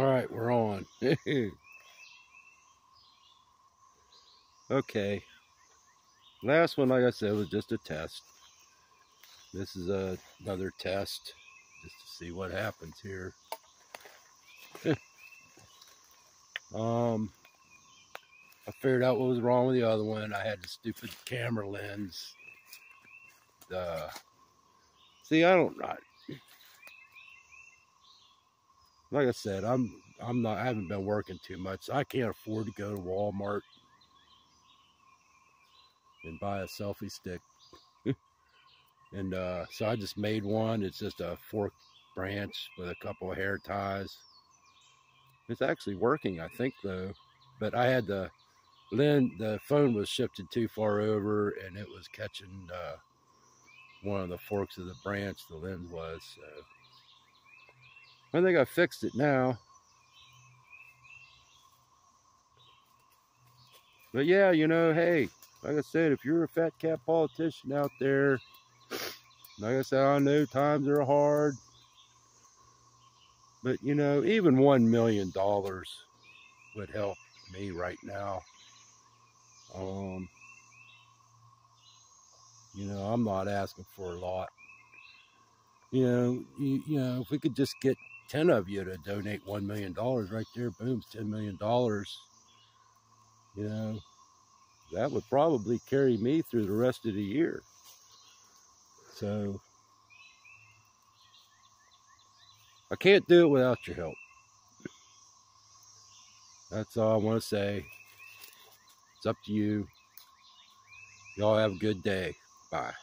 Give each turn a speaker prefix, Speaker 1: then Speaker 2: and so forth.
Speaker 1: All right, we're on. okay. Last one, like I said, was just a test. This is a, another test just to see what happens here. um, I figured out what was wrong with the other one. I had the stupid camera lens. The see, I don't. I, like I said, I'm I'm not I haven't been working too much. I can't afford to go to Walmart and buy a selfie stick. and uh, so I just made one. It's just a fork branch with a couple of hair ties. It's actually working, I think, though. But I had the lens, the phone was shifted too far over, and it was catching uh, one of the forks of the branch. The lens was. So. I think I fixed it now. But yeah, you know, hey, like I said, if you're a fat cat politician out there, like I said, I know times are hard. But you know, even one million dollars would help me right now. Um, you know, I'm not asking for a lot. You know, you, you know, if we could just get 10 of you to donate $1 million right there, boom, $10 million. You know, that would probably carry me through the rest of the year. So, I can't do it without your help. That's all I want to say. It's up to you. Y'all have a good day. Bye.